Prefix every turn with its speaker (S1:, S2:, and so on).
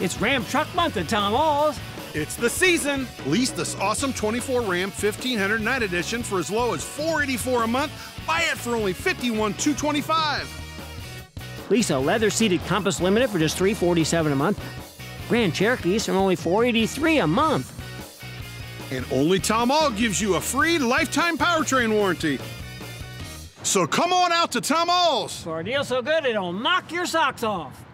S1: It's Ram Truck Month at Tom Ahl's.
S2: It's the season. Lease this awesome 24 Ram 1500 Night Edition for as low as 484 a month. Buy it for only 51,225.
S1: Lease a leather-seated Compass Limited for just 347 a month. Grand Cherokees for only 483 a month.
S2: And only Tom Ahl gives you a free lifetime powertrain warranty. So come on out to Tom Ahl's.
S1: For a deal so good it'll knock your socks off.